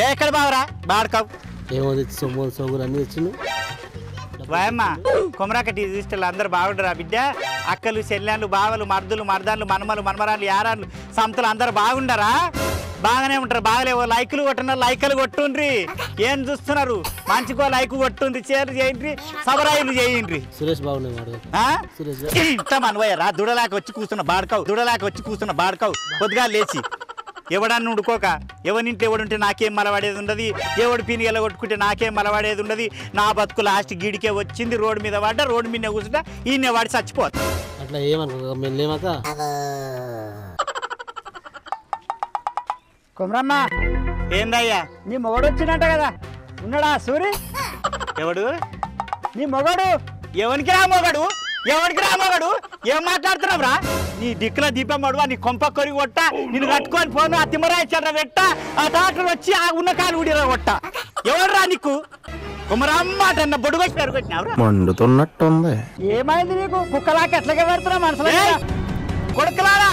ఏ ఎక్కడ బావరా? బాడకావు ఏమో సొమ్ము సోగులు అన్నీ తెచ్చిండు. వాయమ్మ కొమరాకటి తీసుకెళ్ళి అందరు బాగుండరా బిడ్డ. అక్కలు చెల్లెళ్ళు బావలు మర్దులు మర్దాన్లు మనమలు మనమరాలు యారాలు సంతలు అందరు బాగుండరా? బాగానే ఉంటారు బాగలేవో. లైకులు కొట్టున్నారు లైకులు కొట్టుండ్రి. ఏం చూస్తున్నారు? మంచికో లైక్ కొట్టుంది చేరు చేయండి సబరాయిలు చేయండి సురేష్ బాగున్నాయి ఇంత మనవయ్యరా దుడలాక వచ్చి కూర్చున్న బాడకావు దుడలాక వచ్చి కూర్చున్న బాడకావు. పొద్దుగా లేచి ఎవడన్నా ఉడుకోక ఎవరింటి ఎవడుంటే నాకేం మలవాడేది ఉండదు ఎవడు పిని ఎలా కొట్టుకుంటే నాకేం మలవాడేది ఉండదు. నా బతుకు లాస్ట్ గీడికే వచ్చింది రోడ్డు మీద పడ్డ రోడ్డు మీద కూర్చుంటా ఈయన వాడి చచ్చిపోతా. అట్లా ఏమనుకో కుమరమ్మ ఏందయ్యా? నీ మొగడు వచ్చినట్ట కదా. ఉన్నాడా సూరి? ఎవడు? నీ మొగడు? ఎవరికి రా మొగడు? ఎవరికి రా మొగడు? ఏం మాట్లాడుతున్నావురా? నీ దిక్కుల దీపం మడువా నీ కొంప కొరిగి కొట్ట? నిన్ను కట్టుకొని పోను ఆ తిమ్మరాయి చెడ్డ పెట్ట? ఆ డాక్టర్ వచ్చి ఆ ఉన్న కాలు ఊడిరా కొట్ట? ఎవడురా నీకు? కుమరమ్మ అన్న బొడుగు వచ్చి పెరుగుతున్నావురా మండుతున్నట్టుంది. ఏమైంది నీకు? కుక్కలాకి ఎట్లాగే పెడుతున్నావు మనసులో! కొడుకులారా!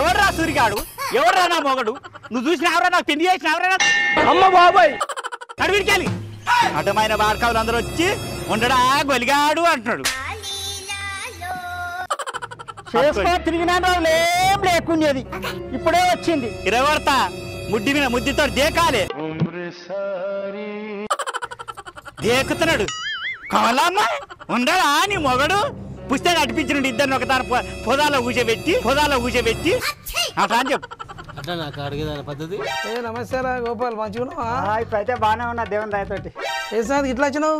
ఎవర్రా సూరిగాడు? ఎవర్రా నా మొగడు? నువ్వు చూసినావరా నాకు పెళ్ళి చేసినావరా? అమ్మ బాబాయ్! నడివిడికెళ్ళి. అడ్డమైన బార్కావులు అందరూ వచ్చి ఉండడా గొలిగాడు అంటున్నాడు. చేసుకో తిరిగినా ఏం లేకుండేది. ఇప్పుడే వచ్చింది. ఇరవర్త ముడ్డి మీద ముద్దితో దేకాలే. దేకుతున్నాడు. కావాలమ్మా ఉండడా నీ మొగడు? పుస్తకం నడిపించిన ఇద్దరిని ఒక దాని పొ- పొదాలో కూర్చోబెట్టి పొదాలో కూర్చోబెట్టి అట్లా అని చెప్పు. అట్లా నాకు అడిగేదాని పద్ధతి? ఏ నమస్తే రా గోపాల్ మంచిగా ఇప్పుడైతే బాగానే ఉన్నా దేవుని దయతోటి ఏ సార్ ఇట్లా వచ్చినావు?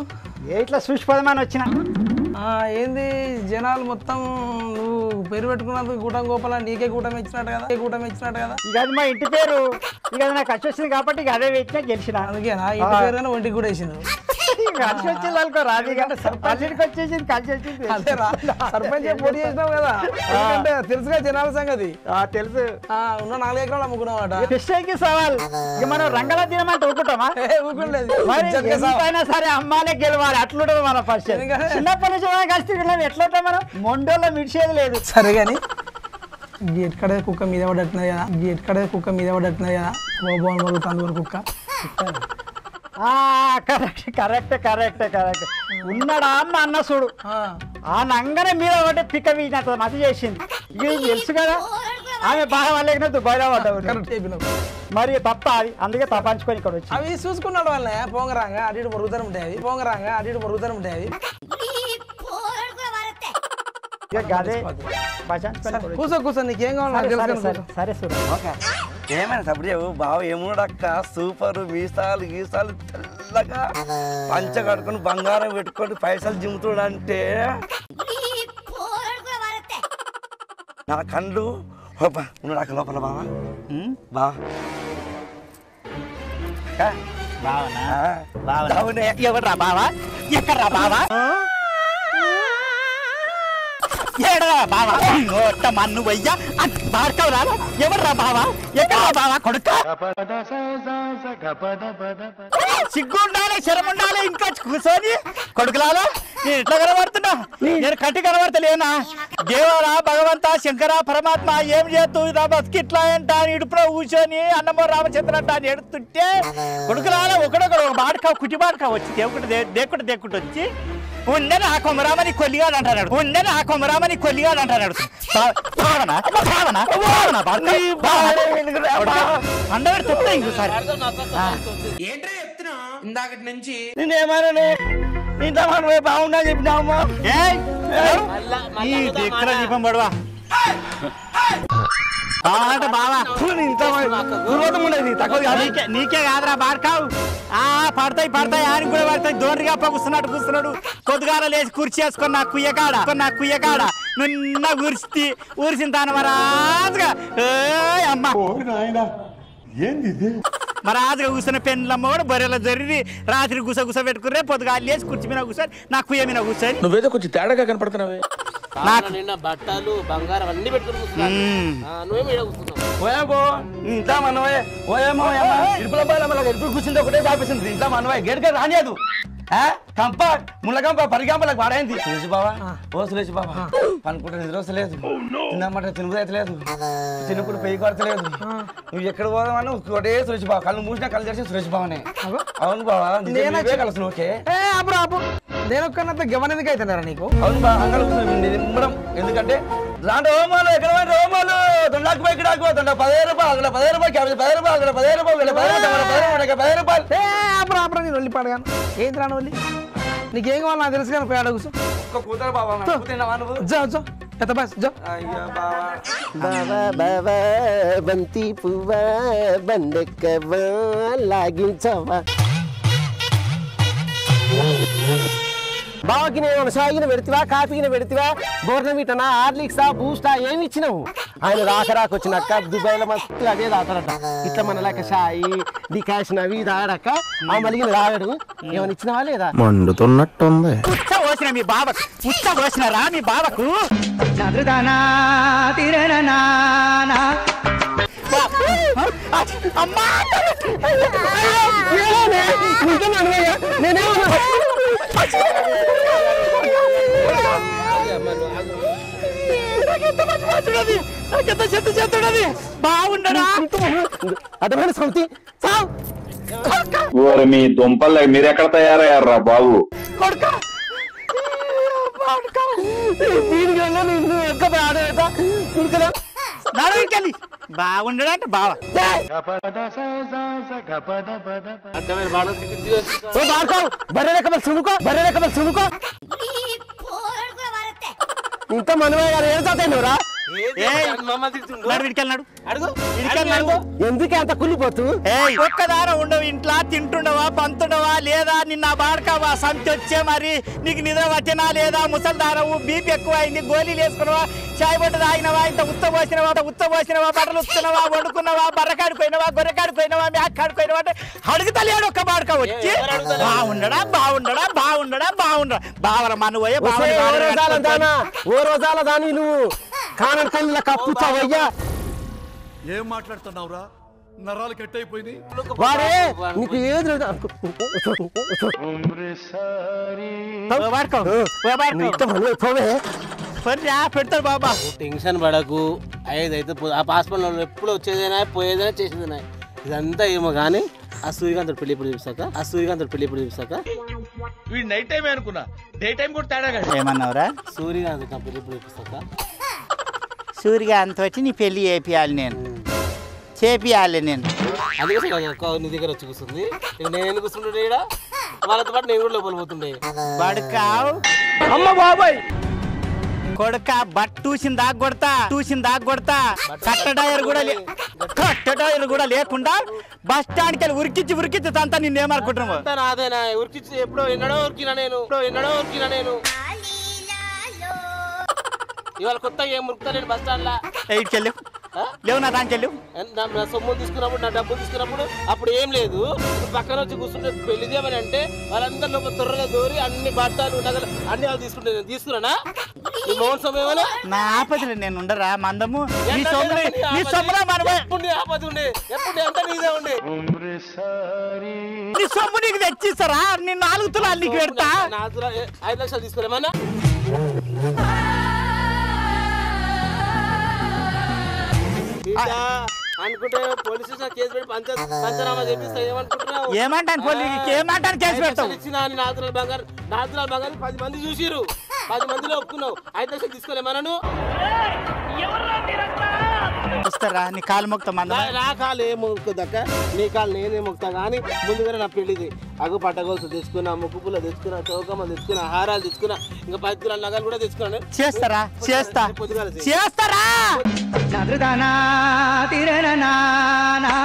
ఏ ఇట్లా చూసిపోదామని వచ్చిన. ఏంది జనాలు మొత్తం నువ్వు పేరు పెట్టుకున్నందుకు కూటం గోపాల నీకే కూటమి ఇచ్చినట్టు కదా నీకే కూటమి ఇచ్చినట్టు కదా? ఇక అది మా ఇంటి పేరు. ఇక అది నాకు కలిసి వచ్చింది కాబట్టి ఇక అదే పెట్టినా గెలిచిన. అందుకేనా? ఇంటి పేరు ఒంటికి కూడా వేసింది కలిసి వచ్చింది అనుకో రాదు ఇక అన్నిటికి వచ్చేసింది కలిసి వచ్చింది సర్పంచ్ పోటీ చేసినావు కదా. ఎందుకంటే తెలుసుగా జనాల సంగతి. ఆ, తెలుసు. ఆ, ఉన్న నాలుగు ఎకరాలు అమ్ముకున్నావట. ఫిష్కి సవాల్ ఇక మనం రంగల మరి ఇజ్జత్కే సావా. ఎంతైనా సరే అమ్మాలే గెలవాలి అట్లుంటది మన ఫస్ట్ చిన్నప్పటి నుంచి మనం కలిసి ఎట్లుంటాం మనం మొండోళ్ళ మిడిచేది లేదు. సరే కానీ గేట్ కడే కుక్క మీద పడట్టున్నది కదా గేట్ కడే కుక్క మీద పడట్టున్నది కదా బాబు మరుగుతుంది కుక్క. ఆ కరెక్ట్ కరెక్ట్ కరెక్ట్ కరెక్ట్ ఉన్నాడా అమ్మ అన్న చూడు. ఆ, ఆ నంగనే మీద ఒకటి పిక్క వీసినట్టు మతి చేసింది. నీకు తెలుసు కదా? ఆమె బాగా వాళ్ళకి దుబాయ్లో పడ్డావు మరి తప్ప అది అందుకే తప్పించుకొని ఇక్కడ వచ్చి అవి చూసుకున్నాడు వాళ్ళే పోంగరాంగా ఇటు మరుగుతూనే ఉంటాయి అవి. పోంగరాంగా ఇటు మరుగుతూనే ఉంటాయి అవి. కూర్చో కూర్చో నీకేం కావాలి సరే, సరే, కానీ సరే, సరే సూర్య ఏమైనా సప్పుడు చెప్పు. బావ ఏమున్నాడక్క సూపర్ మీసాలు గీసాలు తెల్లగా పంచ కట్టుకొని బంగారం పెట్టుకొని పైసలు జిమ్ముతాడంటే. నా కళ్ళు హోప ఉన్నాడు అక్క లోపల బావా. బావా. బావనా? బావనా. ఎవడ్రా బావా? ఎక్కడ్రా బావా? ఏడరా బావా? నోట మన్ను వయ్యా. బాడకవు రారా? ఎవడ్రా బావా? ఎక్కడ్రా బావా? కొడుక? సిగ్గుండాలి శరముండాలి ఇంకా కూర్చొని కొడుకులాలా నేను ఎట్లా కనబడుతున్నా? నేను కట్టి కనబడతలేనా? దేవరా భగవంత శంకర పరమాత్మ ఏం చేస్తూ నా బతికి ఇట్లా అంట ఇడుపులో కూర్చొని అన్నమో రామచంద్ర అంట అని ఎడుతుంటే కొడుకులాలా ఒకడొకడు ఒక బాడక కుటి బాడక వచ్చి దేవుకుంటు దేక్కుంటు దేక్కుంటు వచ్చి ఉండని ఆ కొమరామని కొల్లిగాడు అంటాడు ఉండని ఆ కొమరామని కొల్లిగాడు అంటాడు అందరు చెప్తా ఇంకోసారి ఇందాకటి నుంచి నేనేమన్నా ఇంత మనం బాగుండా చెప్పినామా ఏయ్! ఈ దిక్కుల దీపం పడవా? అంటే బావా. ఇంత గురువతం ఉండేది తక్కువ నీకే నీకే కాదురా బార్కావు. ఆ పడతాయి పడతాయి ఆయన కూడా పడతాయి. దోరిగా కూస్తున్నాడు కూస్తున్నాడు కొద్దిగాల లేచి కుర్చీ వేసుకొని నా కుయ్యకాడ నా కుయ్యకాడ నున్న ఊరిసి ఊరిసిన తాను మరాజుగా ఏయ్ అమ్మ. మరాజుగా కూర్చున్న పెండ్లమ్మ కూడా బర్రెల జరిగి రాత్రి గుస గుస పెట్టుకుర్రే పొద్దుగా లేచి కుర్చీ మీద కూర్చొని నా కుయ్య మీద కూర్చొని నువ్వేదో కొంచెం తేడాగా కనపడుతున్నావే. కాళ్ళ నిండా బట్టలు బంగారం అన్ని పెట్టుకుని కూర్చున్నావు? ఒకటే చాపేసింది ఇంత మనవే. గేట్ రానియదు? కంప ముళ్ళకంప పరికంపలకు పాడైంది. సురేష్ బాబా ఓ సురేష్ బాబా పనుకుంటే నిద్ర వస్తలేదు. తిందామంటే తినుబుది అయితే లేదు చిన్నప్పుడు పెయ్యి కొడతలేదు. నువ్వు ఎక్కడ పోదామని ఒకటే సురేష్ బాబా కళ్ళు మూసినా కళ్ళు తెరిచి సురేష్ బాబానే అవును బాబా నేనా కలుసు ఓకే ఏ అప్పుడు అప్పుడు నేను ఒక్కనంత గమనిందుకు అవుతున్నారా నీకు? అవును బా అంగళం నిమ్మడం ఎందుకంటే రాండి హోమాలు ఎక్కడ హోమాలు దొండకు పైకి డాకు దొండ పదిహేను రూపాయలు అక్కడ పదిహేను రూపాయలు క్యాబేజ్ పదిహేను రూపాయలు అక్కడ పదిహేను రూపాయలు ఇక్కడ పదిహేను రూపాయలు పదిహేను రూపాయలు ఇక్కడ అప్పుడు అప్పుడు నేను వెళ్ళి పడగాను. ఏంటి రాను వెళ్ళి? నీకేం కావాలి నాకు తెలుసు కానీ పేడ కూర్చో. ఒక్క కూతురు బాబా జో జో ఎంత బస్ జో అయ్యో బావా. బావా బావా బంతి పువ్వా బండెక్కవా లాగించవా. బావకి నేను సాగిన పెడితివా కాఫీని పెడితివా? బోర్నమిటనా హార్లిక్సా బూస్టా ఏమి ఇచ్చినావు? ఆయన రాక రాక వచ్చినాక దుబాయ్లో మస్తు అదే తాగుతారట ఇట్లా మన లెక్క షాయి డికాషన్ అవి తాగడక ఆ మలిగిన తాగడు ఏమైనా ఇచ్చినావా లేదా? మండుతున్నట్టుంది. ఉచ్చ పోసిన మీ బావకు ఉచ్చ పోసిన రా మీ బావకు. అమ్మా బాగుండడా అర్థమైన సంతి చావు ఓరి మీ దుంపలు మీరెక్కడ తయారయ్యారా బాబు కొడుక నడవికెళ్ళి బాగుండడా అంటే బావ అర్థమైన బాణం తిరిగి ఓ బాడుకోవు బర్రె లెక్క సునుకో బర్రె లెక్క సునుకో ఇంత మనమే గారు ఏం చదువురా ఎందుకే అంత కుళ్ళిపోతూ? ఒక్కదార ఉండవు ఇంట్లో తింటుండవా పంతుండవా లేదా నిన్న బాడకావా సంతి వచ్చే మరి నీకు నిద్ర వచ్చినా లేదా? ముసల్దారవు బీపీ ఎక్కువ అయింది గోళీలు వేసుకున్నావా చాయ్ బట్ట తాగినవా ఇంత ఉత్త పోసినవా ఉత్త పోసినవా బట్టలు ఉత్తున్నవా వండుకున్నావా బర్రకాడిపోయినవా గొర్రెకాడిపోయినవా మేకాడిపోయినవా అంటే అడుగుతలేడు ఒక్క బాడక వచ్చి. బాగుండడా బాగుండడా బాగుండడా బాగుండడా బావర మనవయ్య ఓ రోజాల దానా ఓ రోజాల దాని నువ్వు కళ్ళ కప్పుచ్చావయ్యా ఏం మాట్లాడుతున్నావురా? నరాలు కట్ అయిపోయింది వాడే నీకు ఏది పెడతాడు బాబా. టెన్షన్ పడకు. అయ్యేదైతే పో- ఆ పాస్పోర్ట్ ఎప్పుడు వచ్చేదైనా పోయేదైనా చేసేదైనా. ఇదంతా ఏమో కానీ ఆ సూర్యకాంతుడు పెళ్ళి ఇప్పుడు చూసాక ఆ సూర్యకాంతుడు పెళ్ళి ఇప్పుడు చూసాక వీడు నైట్ టైం అనుకున్నా. డే టైం కూడా తేడా ఏమన్నావురా? సూర్యకాంత్ పెళ్ళి ఇప్పుడు చూసాక సూరిగా అంత వచ్చి నీ పెళ్ళి చేపియాలి నేను. చేపియాలి నేను. అక్క నీ దగ్గర వచ్చి కూర్చుంది. నేను ఎందుకు కూర్చుంటుండే ఇక్కడ వాళ్ళతో పాటు నేను కూడా లోపల పోతుండే. పడుకావు అమ్మ బాబాయ్! కొడుక బట్ టూసిన దాకా కొడతా టూసిన దాకా కొడతా. కట్ట టైర్ కూడా లే- కట్ట టైర్ కూడా లేకుండా బస్ స్టాండ్కి వెళ్ళి ఉరికిచ్చి ఉరికిచ్చి తంతా నిన్నేమనుకుంటున్నావు నాదేనా? ఉరికిచ్చి ఎప్పుడో ఎన్నడో ఉరికినా నేను ఎప్పుడో ఎన్నడో ఉరికినా నేను. ఇవాళ కొత్తగా ఏం ఉరుకుతా నేను బస్ స్టాండ్ లా ఎయిట్కి లేవు నా దానికి వెళ్ళి నా- నా సొమ్ము తీసుకున్నప్పుడు నా డబ్బులు తీసుకున్నప్పుడు అప్పుడు ఏం లేదు. పక్కన వచ్చి కూర్చుంటే పెళ్ళి చేయమని అంటే వాళ్ళందరూ లోపల త్వరగా దూరి అన్ని బట్టలు నగలు అన్ని వాళ్ళు తీసుకుంటే నేను తీసుకున్నానా? నీ ఆపదలు నేను ఉండరా మందము? నీ సొమ్ము నీ సొమ్మురా మనమే? ఎప్పుడు నీ ఆపద ఉండే? ఎప్పుడు ఎంత నీదే ఉండే? నీ సొమ్ము నీకు తెచ్చిస్తారా? నీ నాలుగు తులాలు నీకు పెడతా? ఐదు లక్షలు తీసుకోలేమన్నా అనుకుంటే పోలీస్ స్టేషన్ కేసు పెట్టి పంచ పంచనామా చేపిస్తా ఏమనుకుంటున్నావు? ఏమంటాను పోలీసుకి ఏమంటాను కేసు ఐదు పెడతావు? లక్షలు ఇచ్చినా నీ నాతుల బంగారు నాతుల బంగారు పది మంది చూసిరు పది మందిలో ఒప్పుకున్నావు. ఐదు లక్షలు తీసుకోలేమన్నా ఇస్తారా నీ కాలు మొక్త మందం నా- కాలు ఏం మొక్కుదక్క? నీ కాలు నేనే మొక్కుతా కానీ ముందుగానే నా పెళ్ళిది అగు పట్టగోసు తెచ్చుకున్నా ముక్కు పుల్ల తెచ్చుకున్నా చౌకమ్మ తెచ్చుకున్నా హారాలు తెచ్చుకున్నా ఇంకా పది తులాల నగలు కూడా తెచ్చుకున్నాను. చేస్తారా? చేస్తా. చేస్తారా?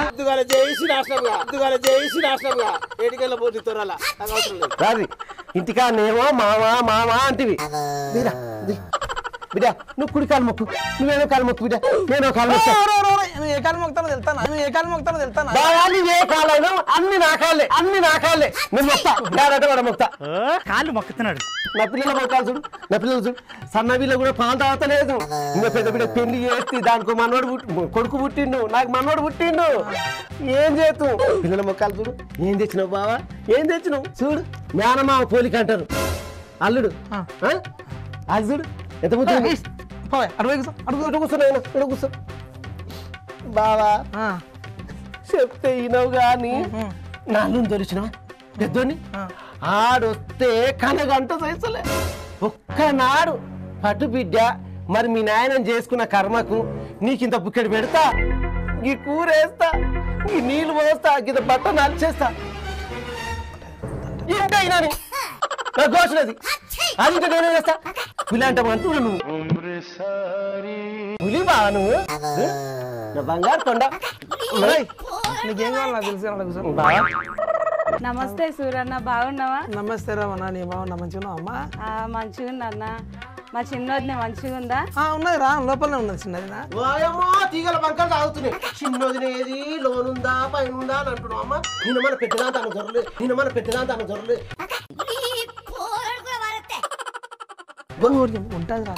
పొద్దుగాల చేసి నాశనంగా పొద్దుగాల చేసి నాశనంగా ఏడికెళ్ళ పోటీ తొరాల నాకు అవసరం లేదు. రాదు ఇంటికాడనేమో మావా మావా అంటివి. బిడ్డ నువ్వు కుడి కాలు మొక్కు. నువ్వేనో కాలు మొక్కు బిడ్డ. నేనో కాలు మొక్కు ఏ కాలు మొక్తానో తెలుతానా? నువ్వు ఏ కాలు మొక్తానో తెలుతానా? బాగాలి ఏ కాలైనా అన్ని నా కాళ్ళే అన్ని నా కాళ్ళే నేను మొక్తా. డైరెక్ట్ కూడా మొక్తా. కాళ్ళు మొక్కుతున్నాడు. నా పిల్లల మొక్కాలు చూడు నా పిల్లలు చూడు. సన్న పిల్ల కూడా పాలు తాగతలేదు. ఇంకా పెద్ద బిడ్డ పెళ్ళి చేస్తే దానికి మనోడు పుట్టి కొడుకు పుట్టిండు నాకు మనోడు పుట్టిండు. ఏం చేతు పిల్లల మొక్కలు చూడు. ఏం తెచ్చినావు బావా? ఏం తెచ్చినావు? చూడు. మేనమామ పోలిక అంటారు. అల్లుడు. ఆ? అది చూడు. ఎంత ముద్దు పోయ్ అడుగు కూర్చో. కూర్చో బావా చెప్తే ఈనవు గాని నాలుగు దొరిచిన పెద్దోని ఆడొస్తే కనగంట చేసలే ఒక్కనాడు పట్టు బిడ్డ మరి మీ నాయనం చేసుకున్న కర్మకు నీకింత బుక్కెడు పెడతా? ఈ కూర వేస్తా ఈ నీళ్ళు పోస్తా గిద బట్ట నలిచేస్తా ఏంటైనా నా. ఘోషణది. అది ఇంకా నేనే చేస్తా? పులి అంటే అంటూ నువ్వు. పులి బా నువ్వు నా బంగారు కొండ ఏయ్, నీకేం కావాలి? నాకు తెలుసు అడుగు కూర్చో బావా నమస్తే సూరన్న బాగున్నావా? నమస్తే రామన్నా నీ బాగున్నా మంచిగా అమ్మా? ఆ, మంచిగుంది అన్న. మా చిన్నోదినే మంచిగా ఉందా? ఆ, ఉన్నది రా లోపలనే ఉన్నది చిన్నదినా. వాయమ్మో తీగల బంకలు తాగుతున్నాయి. చిన్నదినేది లోనుందా పైన ఉందా అని అంటున్నావు అమ్మ. నిన్న మన పెట్టినా తను జొరలే నిన్న మన పెట్టినా తను జొరలే ఉంటుంది రా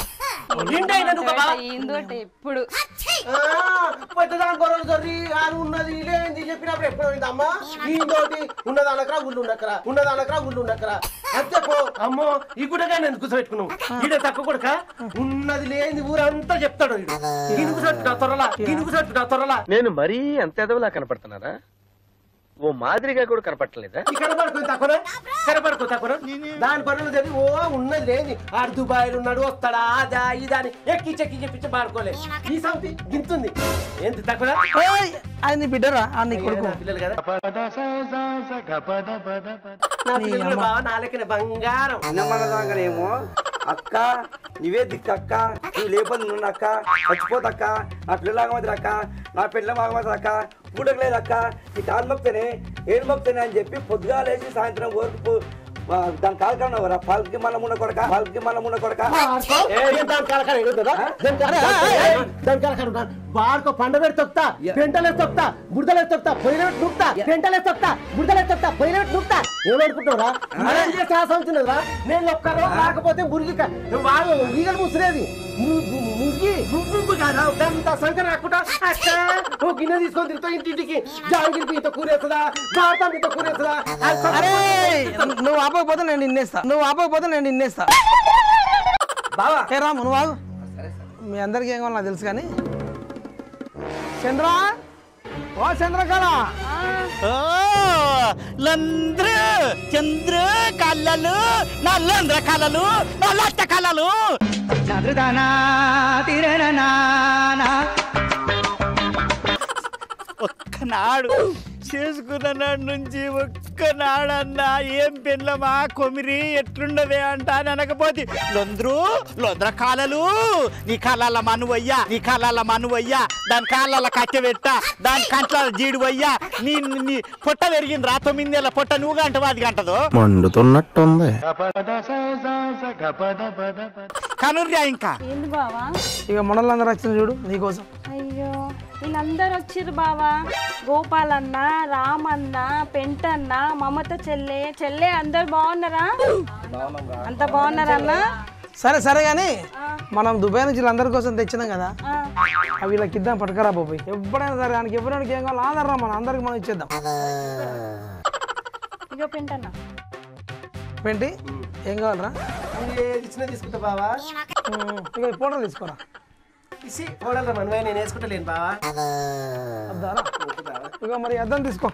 పెద్దదాని గొర్రెలు జొర్రి అని ఉన్నది చెప్పినప్పుడు ఎప్పుడు అయిందమ్మా ఈతోటి ఉన్నది అనకరా గుళ్ళు ఉండకరా ఉన్నది అనకరా గుళ్ళు ఉండకరా అంతే పో. అమ్మో ఈ గుడగా నేను కూర్చోబెట్టుకున్నావు. ఈడ తక్కువ కొడుక? ఉన్నది లేని ఊరంతా చెప్తాడు ఈడు. గినుగు సట్టుడా త్వరలా. గినుగు సట్టుడా త్వరలా. నేను మరీ అంత ఎదవలా కనపడుతున్నారా? ఓ మాదిరిగా కూడా తక్కువ తక్కువ దాని పనులు తెలిసి ఓ ఉన్నది లేని ఆడు దుబాయ్ ఉన్నాడు వస్తాడా అదా ఇదా అని ఎక్కి చెక్కి చెప్పించి పాడుకోలే ఈ సంతి గింతుంది. ఏంటి తక్కువ అది నీ బిడ్డరా? ఆ నీ కొడుకు. పిల్లలు నా పిల్లలు కూడా బాగా నాలకిన బంగారం. నిమ్మలదాంగనేమో అక్క నువ్వే దిక్కు అక్క నువ్వు లేపని నువ్వు అక్క చచ్చిపోతక్క నా పిల్లలాగమవుతుంది అక్క నా పిల్ల మాగమవుతుంది అక్క పూడకలేదు అక్క ఈ కాలు మొక్తేనే ఏడు మొక్తేనే అని చెప్పి పొద్దుగా లేచి సాయంత్రం వరకు దాని కాలు కన్నా పాలకి మళ్ళీ ముండ కొడక? పాలకి మళ్ళీ ముండ కొడక? వాడుకో పండ పెట్టి తొక్తా పెంటలేసి తొక్తా బుడదలేసి తొక్తా పొయ్యిలో నూక్తా పెంటలేసి తొక్తా బుడదలేసి తొక్తా పొయ్యిలో నూక్తా. ఏమనుకుంటున్నారా శ్వాస అవుతున్నదా నేను ఒక్కరో రాకపోతే మురిగి క- వాడు ఈగలు ముసిరేది. ము- ము- ముగ్గి ముగ్గు కాదా అంత సంఖ్య రాకుండా అక్క ఓ గిన్నె తీసుకొని తిరుగుతా ఇంటింటికి. జాంగిరి మీతో కూరేస్తుందా? భారత మీతో కూరేస్తుందా అరే నువ్వు ఆపకపోతే నేను నిన్నేస్తా నువ్వు ఆపకపోతే నేను నిన్నేస్తా బావా. రాము నువ్వు మీ అందరికీ ఏం కావాలి నాకు తెలుసు కానీ. చంద్ర! ఓ చంద్రకళ. ఓ లంద్ర చంద్ర కళ్ళలు నల్లంద్ర కళలు నల్లట్ట కళలు. చంద్రదానా ఒక్కనాడు చేసుకున్న నాడు నుంచి ఒక్కనాడన్నా ఏం పెళ్ళమా కొమిరి ఎట్లుండదే అంట అని అనకపోతే. లొంద్రు లొంద్ర కాలలు నీ కాలాల మనువయ్యా నీ కాలాల మనువయ్యా దాని కాలాల కట్టె పెట్ట దాని కంట్ల జీడు అయ్యా నీ నీ పొట్ట పెరిగింది రా తొమ్మిది నెలల పొట్ట నువ్వు గంటవా అది గంటదో? మండుతున్నట్టుంది. కనుర్యా ఇంకా? ఏంది బావా? ఇక మనలందరూ వచ్చింది చూడు నీకోసం. అయ్యో. వీళ్ళందరూ వచ్చిర్రు బావా. గోపాలన్న రామన్న పెంటన్న మమత చెల్లె చెల్లె అందరు బాగున్నారా? అంత బాగున్నారా అన్న? సరే సరే కానీ మనం దుబాయ్ నుంచి వీళ్ళందరి కోసం తెచ్చినాం కదా. అవి వీళ్ళకి ఇద్దాం పట్టుకరా బాబు ఎప్పుడైనా సరే ఆయనకి ఎవరికి ఏం కావాలో ఆధారం మనం అందరికి మనం ఇచ్చేద్దాం. ఇగో పెంటన్న. ఏంటి ఏం కావాలరా? తీసుకుంటా బావా. ఇక ఫోటో తీసుకోరా. ఇసి కోడలు మనమే నేను వేసుకుంటలేను బావా. అద్దారా ఇక మరి అద్దం తీసుకో.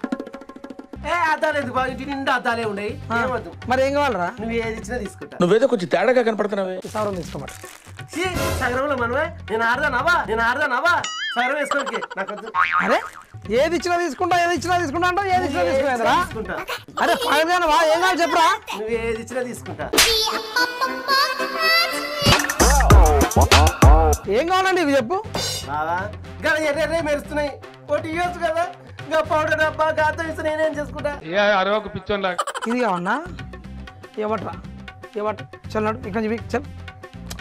ఏ అద్దాలు ఎందుకు బావ? ఇంటి నిండా అద్దాలే ఉన్నాయి. ఏమద్దు. మరి ఏం కావాలరా? నువ్వు ఏది ఇచ్చినా తీసుకుంటా. నువ్వేదో కొంచెం తేడాగా కనపడుతున్నావే. ఈ సవరం తీసుకోమట ఛీ, సగరంలో మనమే నేను ఆడదానవా? నేను ఆడదానవా? సగరం వేసుకోనికి నాకు వద్దు. అరే ఏది ఇచ్చినా తీసుకుంటా ఏది ఇచ్చినా తీసుకుంటా అంటావు ఏది ఇచ్చినా తీసుకునేదిరా? తీసుకుంటా. అరే పైన ఏం కావాలి చెప్పురా? నువ్వు ఏది ఇచ్చినా తీసుకుంటా. ఏం కావాలండి ఇవి చెప్పు? బావా ఎర్ర మెరుస్తున్నాయి. ఒకటి ఇవ్వచ్చు కదా? ఇంకా పౌడర్ డబ్బా గాతో ఇస్తే నేనేం చేసుకుంటా? అరవకు పిచ్చోన్ ఇది కావన్నా ఇవ్వట్రా ఇవ్వట్ చల్ నాడు ఇక్కడ నుంచి చల్.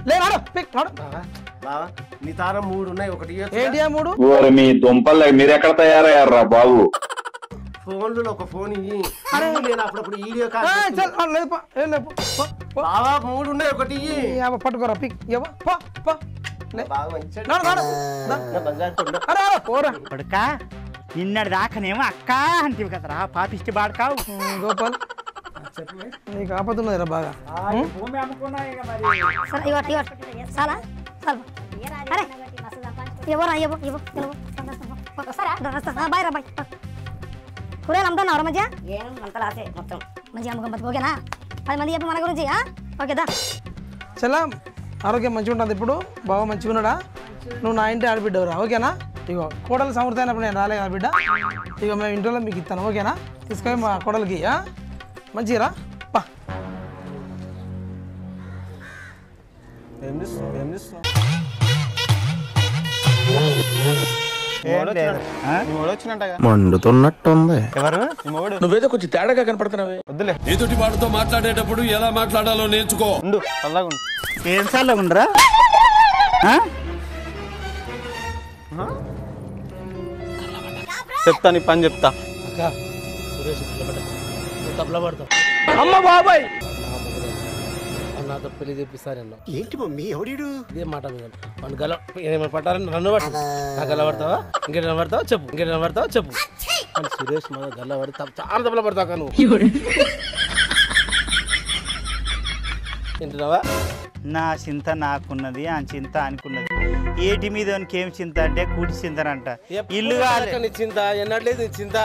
లే నాడు పిక్ నాడు. బావా బావా నీ తారం మూడు ఉన్నాయి ఒకటి ఇయ్యొచ్చు ఏంటి ఆ మూడు? మీ దుంపలు మీరెక్కడ తయారయ్యారా బాబు? ఫోన్లో ఒక ఫోన్ ఇయ్యి. నేను అప్పుడప్పుడు వీడియో కాల్ లేదు ఏం. బావా మూడు ఉన్నాయి ఒకటి ఇయ్యి. పట్టుకోరా పిక్. బాగా కొడుక నిన్నటి దాకానేమో అక్క అంటివి కదరా పాపిష్టి బాడకావు. గోపాల్. నీకు బాగా. చాలు అరే. ఇవ్వరా ఇవ్వ ఇవ్వ ఇవ్వ బాయ్ రా బాయ్. కూరగాయలు అమ్ముతున్నావు మంచిగా ఏం అంత లాసే మొత్తం. మంచిగా అమ్ముకోం బతుకు ఓకేనా? పది మంది చెప్పి మన గురించి ఆ? ఓకే దా. చలా ఆరోగ్యం మంచిగా ఉంటుంది ఇప్పుడు? బాగా మంచిగా ఉన్నాడా? నువ్వు నా ఇంటి ఆడబిడ్డవురా ఓకేనా? ఇగో కోడలు సమృద్ధి అయినప్పుడు నేను రాలే కదా బిడ్డ? ఇక మేము ఇంట్లో మీకు ఇస్తాను ఓకేనా? తీసుకొని మా కోడలికి ఆ? మంచిగా పా. ఏం ఏం మండుతున్నట్టుంది. ఎవరు? నువ్వేదో కొంచెం తేడాగా కనపడుతున్నావే. వద్దులే. ఎదుటి వాడితో మాట్లాడేటప్పుడు ఎలా మాట్లాడాలో నేర్చుకో. ఉండు చల్లగా ఉండు. ఏం సార్లు ఉండరా చెప్తా నీ పని చెప్తా. అమ్మ బాబాయ్! నాతో పెళ్ళి తెప్పిస్తారన్నావు ఏంటి మమ్మీ ఎవడీడు? ఇదే మాట మీద మన గల ఏమైనా పట్టాలని నన్ను పట్టు. నా గల్ల పడతావా? ఇంకేమైనా పడతావా? చెప్పు. ఇంకేమైనా పడతావా? చెప్పు. కానీ సురేష్ మన గల్ల పడి చాలా తప్పలా పడతావు నువ్వు. తింటున్నావా నా చింత నాకున్నది ఆ చింత అనుకున్నది. ఏటి మీద ఏం చింత అంటే కూటి చింతనంట. ఇల్లు చింత? ఎన్నట్లేదు నీ చింత?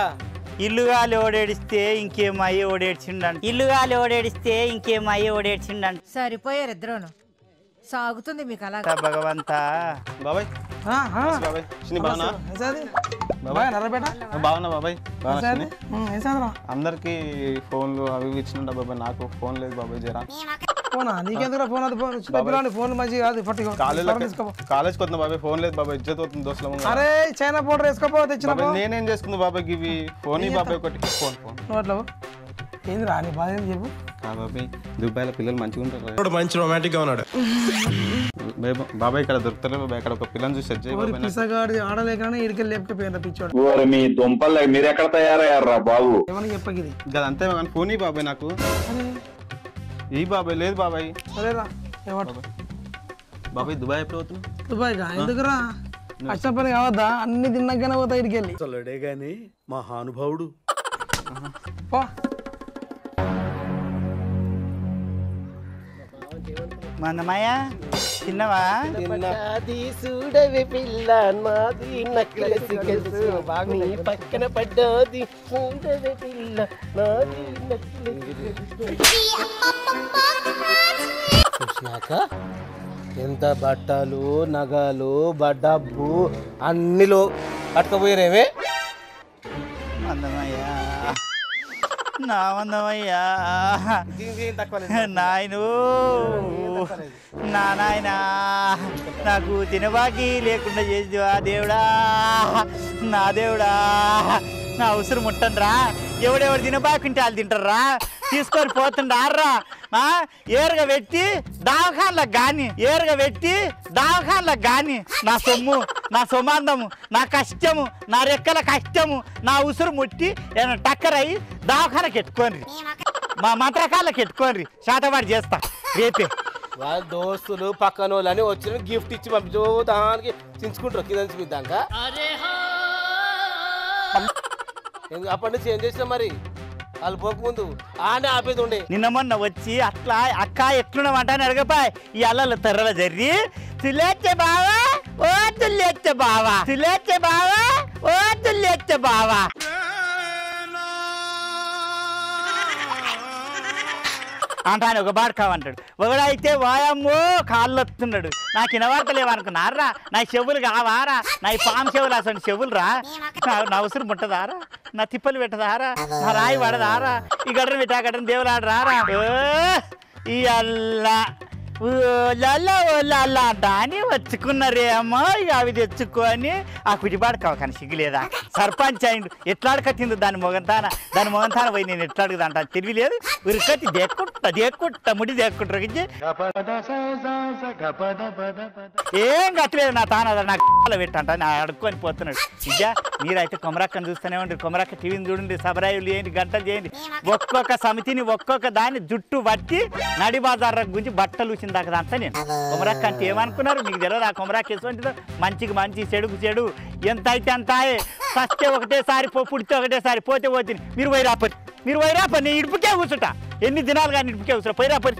ఇల్లు గాలి ఓడేడిస్తే ఇంకేం అయ్యి ఓడేడ్చిండంట. ఇల్లు గాలి ఓడేడిస్తే ఇంకేం అయ్యి ఓడేడ్చిండంట. సరిపోయారు ఇద్దరును. సాగుతుంది మీకు అలా భగవంతా. బాబాయ్. బాగున్నా బాబాయ్. అందరికి ఫోన్లు అవి ఇచ్చిన బాబాయ్. నాకు ఫోన్ లేదు బాబాయ్ జరా. ఫోనా? నీకెందుకు ఫోన్? అది ఫోన్ ఫోన్ మంచిగా కాదు. పట్టుకో కాలేజ్ వస్తున్నా బాబాయ్ ఫోన్ లేదు బాబాయ్ ఇజ్జత్ అవుతుంది దోస్తుల ముందు. అరే చైనా పౌడర్ వేసుకోపో తెచ్చిన నేనేం చేసుకున్నా బాబాయ్ ఇవి ఫోన్ బాబాయ్ ఒకటి. Phone phone. అట్లా. ఏంది రా నీ బాధ ఏంది చెప్పు. ఆ బాబాయ్ దుబాయ్లో పిల్లలు మంచిగా ఉంటారు మంచి రొమాంటిక్గా ఉన్నాడు. బాబాయ్- ఇక్కడ దొరుకుతలే బాబాయ్. ఇక్కడ ఒక పిల్లని చూసి సెట్ చేయి ఓరి బాబాయ్ నాకు. పిసగాడి ఆడలేకనే ఇడికి లేకపోయిన పిచ్చోడు. ఓరి మీ దుంపలు మీరెక్కడ తయారయ్యారా బాబు? ఏమని చెప్పకిది గది అంతే కానీ ఫోన్ ఈ బాబాయ్ నాకు. ఈ బాబాయ్? లేదు బాబాయ్. సరేరా ఏమంట? బాబాయ్. దుబాయ్ ఎప్పుడు అవుతుంది దుబాయ్గా ఎందుకురా? కష్టపడి కావద్దా? అన్ని తిన్నాకనే పోతా ఇడికి వెళ్ళి అసలుడే గాని నాది చూడవే పిల్ల నాది నక్లెస్ గెలుసు. నీ పక్కన పడ్డది చూడవే పిల్ల నాది చూసినాక ఎంత బట్టలు నగలు డబ్బు అన్నిలో పట్టుకపోయారేమే? మందమయ్యా. నా మందమయ్యా. నాయను. నా నాయనా. నాకు తినబాకి లేకుండా చేసివా దేవుడా? నా దేవుడా. నా ఉసురు ముట్టండ్రా. ఎవడెవడు తినబాకుంటే వాళ్ళు తింటారా? తీసుకొని పోతుండ్రా? ఏరుగా పెట్టి దావఖాన్లకు గాని ఏరుగా పెట్టి దావఖాన్లకు గాని నా సొమ్ము నా సొమాందము నా కష్టము నా రెక్కల కష్టము నా ఉసురు ముట్టి ఏమైనా టక్కరయ్యి దావఖానకి ఎట్టుకోండి మా మంత్రకాళ్ళకి ఎట్టుకోండి శాతవాడి చేస్తా. రేపే. వాళ్ళ దోస్తులు పక్కన వాళ్ళు అని వచ్చిన గిఫ్ట్ ఇచ్చి పంపించు. దానికి చించుకుంటారు. కింద నుంచి దాకా అప్పటి నుంచి ఏం చేసినా మరి? వాళ్ళు పోకముందు ఆనే ఆపేది ఉండే నిన్న మొన్న వచ్చి అట్లా అక్క ఎట్లున్నామంట అని అడగపాయ్ ఈ అల్లలు తెర్రల జర్రి తిలేచ్చే బావా ఓ తులేచ్చే బావా తిలేచ్చే బావా ఓ తులేచ్చే బావా. ఆయన ఒక బాడు కావంటాడు. ఒకడైతే వాయమ్మో కాళ్ళు వస్తున్నాడు నాకు వినవార్తలేవు నా చెవులు కావారా? నా పాము చెవులు అసలు చెవులు రా నా- నా ఉసురు ముట్టదారా? నా తిప్పలు పెట్టదారా నా రాయి పడదారా ఈ గడ్డను పెట్టి ఆ గడ్డను దేవులాడు రారా ఈ అల్లా. లాలా దాని వచ్చుకున్నారే అమ్మ అవి తెచ్చుకొని ఆ కుటిపాడు కానీ సిగ్గులేదా? సర్పంచ్ అయిండు. ఎట్లాడకట్టింది దాని మొగంతాన? దాని మొగంతాన పోయి నేను ఎట్లాడుగుదంట తెలివి లేదు. ఉరికట్టి దేక్కుంటా దేక్కుంటా ముడి దేక్కుంటారు ఏం కట్టలేదు నా తాన నాకు పెట్టంట నా అడుక్కొని పోతున్నాడు. విద్యా మీరైతే కొమరక్కని చూస్తూనే ఉండి కొమరక్క టీవీని చూడండి సబరాయిలు చేయండి గంటలు చేయండి. ఒక్కొక్క సమితిని ఒక్కొక్క దాన్ని జుట్టు పట్టి నడి గురించి బట్టలు దాకా అంతా నేను కొమరక్క అంటే ఏమనుకున్నారు? మీకు తెలియదు ఆ కొమరక్క ఎటువంటిదో? మంచికి మంచి చెడుకు చెడు. ఎంత అయితే అంత ఆయే. ఒకటేసారి పో పుడితే ఒకటేసారి పోతే పోతుంది మీరు వైరాపరి మీరు వైరాపరి నేను ఇడుపుకే కూర్చుంటా. ఎన్ని దినాలు కానీ ఇడుపుకే కూర్చుంటా పోయిరాపరి